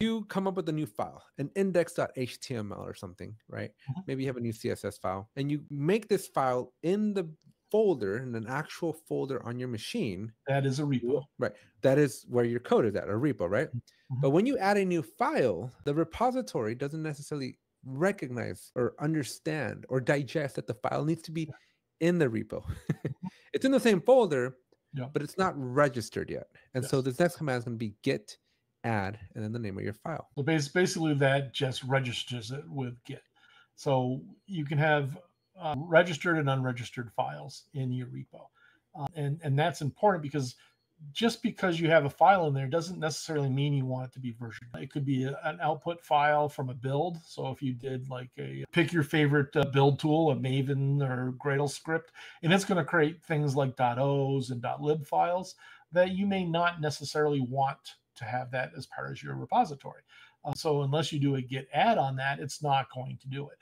you come up with a new file, an index.html or something, right? Mhm. Maybe you have a new CSS file and you make this file in the folder, in an actual folder on your machine. That is a repo. Right. That is where your code is at, a repo, right? Mhm. But when you add a new file, the repository doesn't necessarily recognize or understand or digest that the file needs to be in the repo. it's in the same folder, Yeah. but it's not registered yet. And so this next command is going to be git add and then the name of your file. So basically, that just registers it with Git. So you can have uh, registered and unregistered files in your repo, uh, and and that's important because just because you have a file in there doesn't necessarily mean you want it to be versioned. It could be a- an output file from a build. So if you did like a pick your favorite uh, build tool, a Maven or Gradle script, and it's going to create things like .os and .lib files that you may not necessarily want to have that as part of your repository. Uh, so unless you do a git add on that, it's not going to do it.